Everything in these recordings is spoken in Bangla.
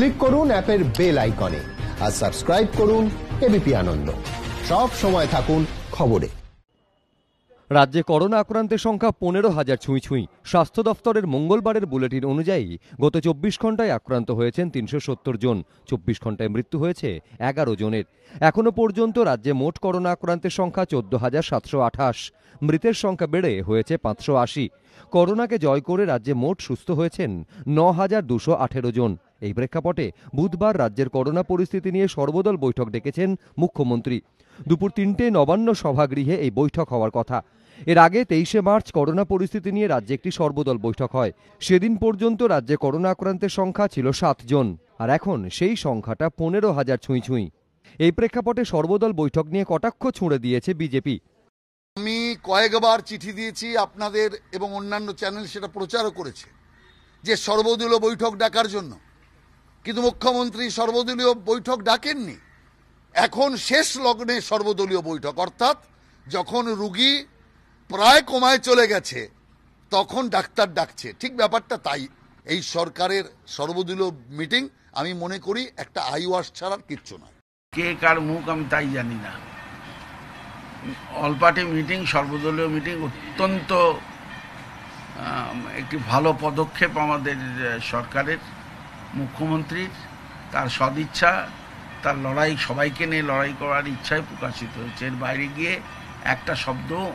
ক্লিক করুন অ্যাপের বেল আইকনে আর সাবস্ক্রাইব করুন এবিপি আনন্দ। সব সময় থাকুন খবরে। রাজ্যে করোনা আক্রান্তের সংখ্যা পনেরো হাজার ছুঁই ছুঁই। স্বাস্থ্য দফতরের মঙ্গলবারের বুলেটিন অনুযায়ী গত চব্বিশ ঘন্টায় আক্রান্ত হয়েছেন তিনশো সত্তর জন। চব্বিশ ঘন্টায় মৃত্যু হয়েছে এগারো জনের। এখনও পর্যন্ত রাজ্যে মোট করোনা আক্রান্তের সংখ্যা চোদ্দ হাজার সাতশো আঠাশ। মৃতের সংখ্যা বেড়ে হয়েছে পাঁচশো আশি। করোনাকে জয় করে রাজ্যে মোট সুস্থ হয়েছেন ন হাজার দুশো আঠেরো জন। এই প্রেক্ষাপটে বুধবার রাজ্যের করোনা পরিস্থিতি নিয়ে সর্বদল বৈঠক ডেকেছেন মুখ্যমন্ত্রী। দুপুর তিনটে নবান্ন সভাগৃহে এই বৈঠক হওয়ার কথা। এর আগে তেইশে মার্চ করোনা পরিস্থিতি নিয়ে রাজ্যে একটি সর্বদল বৈঠক হয়। সেদিন পর্যন্ত রাজ্যে করোনা আক্রান্তের সংখ্যা ছিল সাতজন আর এখন সেই সংখ্যাটা পনেরো হাজার ছুঁই ছুঁই। এই প্রেক্ষাপটে সর্বদল বৈঠক নিয়ে কটাক্ষ ছুঁড়ে দিয়েছে বিজেপি। আমি কয়েকবার চিঠি দিয়েছি আপনাদের এবং অন্যান্য চ্যানেল সেটা প্রচারও করেছে যে সর্বদলীয় বৈঠক ডাকার জন্য। কিন্তু মুখ্যমন্ত্রী সর্বদলীয় বৈঠক ডাকেননি। এখন শেষ লগ্নে সর্বদলীয় বৈঠক, অর্থাৎ যখন রুগী প্রায় কমায় চলে গেছে, তখন ডাক্তার ডাকছে। ঠিক ব্যাপারটা তাই। এই সরকারের সর্বদলীয় মিটিং, আমি মনে করি একটা আই ওয়াশ ছাড়ার কিচ্ছু নয়। কে কার মুখ আমি তাই জানি না। অল পার্টি মিটিং, সর্বদলীয় মিটিং অত্যন্ত একটি ভালো পদক্ষেপ আমাদের সরকারের। মুখ্যমন্ত্রীর তার সদিচ্ছা তার লড়াই সবাইকে নিয়ে লড়াই করার ইচ্ছায় প্রকাশিত হয়েছে। এর বাইরে গিয়ে একটা শব্দ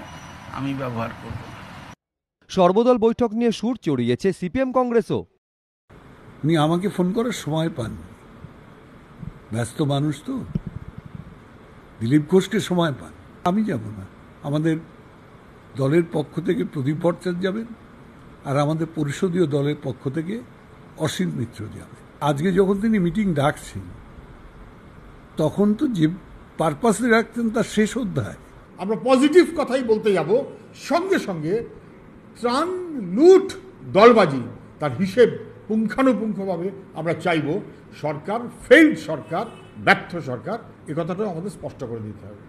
আমি ব্যবহার করব সর্বদল বৈঠক নিয়ে সুর চড়িয়েছে সিপিএম কংগ্রেসও। উনি আমাকে ফোন করার সময় পান। ব্যস্ত মানুষ তো। দিলীপ ঘোষকে সময় পান। আমি যাব না। আমাদের দলের পক্ষ থেকে প্রদীপ ভট্টাচার্য যাবেন আর আমাদের পরিষদীয় দলের পক্ষ থেকে অসীম মিত্র যাবে আজকে যখন তিনি মিটিং ডাকছেন তখন তো যে পারপাসে রাখতেন তার শেষ অধ্যায়। আমরা পজিটিভ কথাই বলতে যাব সঙ্গে সঙ্গে ত্রাণ লুট দলবাজি তার হিসেব পুঙ্খানুপুঙ্খভাবে আমরা চাইব সরকার ফেইল্ড সরকার ব্যর্থ সরকার এ কথাটাও আমাদের স্পষ্ট করে দিতে হবে।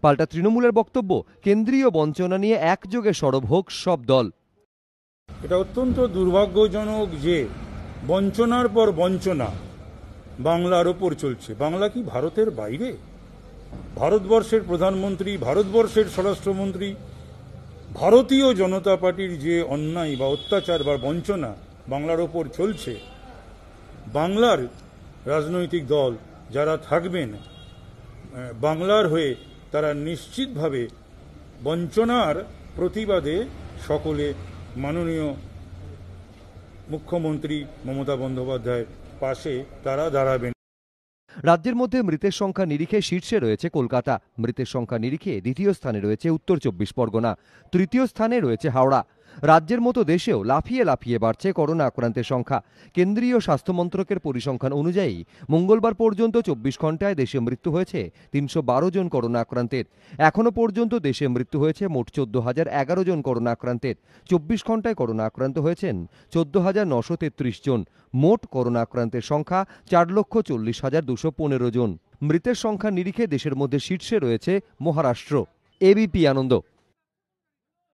পাল্টা তৃণমূলের বক্তব্য কেন্দ্রীয় বঞ্চনা নিয়ে একযোগে সরব হোক সব দল। এটা অত্যন্ত দুর্ভাগ্যজনক যে বঞ্চনার পর বঞ্চনা বাংলার ওপর চলছে। বাংলা কি ভারতের বাইরে? ভারতবর্ষের প্রধানমন্ত্রী, ভারতবর্ষের স্বরাষ্ট্রমন্ত্রী, ভারতীয় জনতা পার্টির যে অন্যায় বা অত্যাচার বা বঞ্চনা বাংলার ওপর চলছে, বাংলার রাজনৈতিক দল যারা থাকবেন, বাংলার হয়ে তারা নিশ্চিতভাবে বঞ্চনার প্রতিবাদে সকলে মাননীয় মুখ্যমন্ত্রী মমতা বন্দ্যোপাধ্যায়ের পাশে তারা দাঁড়াবেন। রাজ্যের মধ্যে মৃতের সংখ্যা নিরিখে শীর্ষে রয়েছে কলকাতা। মৃতের সংখ্যা নিরিখে দ্বিতীয় স্থানে রয়েছে উত্তর চব্বিশ পরগনা। তৃতীয় স্থানে রয়েছে হাওড়া। রাজ্যের মতো দেশেও লাফিয়ে লাফিয়ে বাড়ছে করোনা আক্রান্তের সংখ্যা। কেন্দ্রীয় স্বাস্থ্য মন্ত্রকের পরিসংখ্যান অনুযায়ী, মঙ্গলবার পর্যন্ত চব্বিশ ঘন্টায় দেশে মৃত্যু হয়েছে তিনশো বারো জন করোনা আক্রান্তের। এখনও পর্যন্ত দেশে মৃত্যু হয়েছে মোট চোদ্দ হাজার এগারো জন করোনা আক্রান্তের। চব্বিশ ঘন্টায় করোনা আক্রান্ত হয়েছেন চোদ্দ হাজার নশো তেত্রিশ জন। মোট করোনা আক্রান্তের সংখ্যা চার লক্ষ চল্লিশ হাজার দুশো পনেরো জন। মৃতের সংখ্যা নিরিখে দেশের মধ্যে শীর্ষে রয়েছে মহারাষ্ট্র। এবিপি আনন্দ।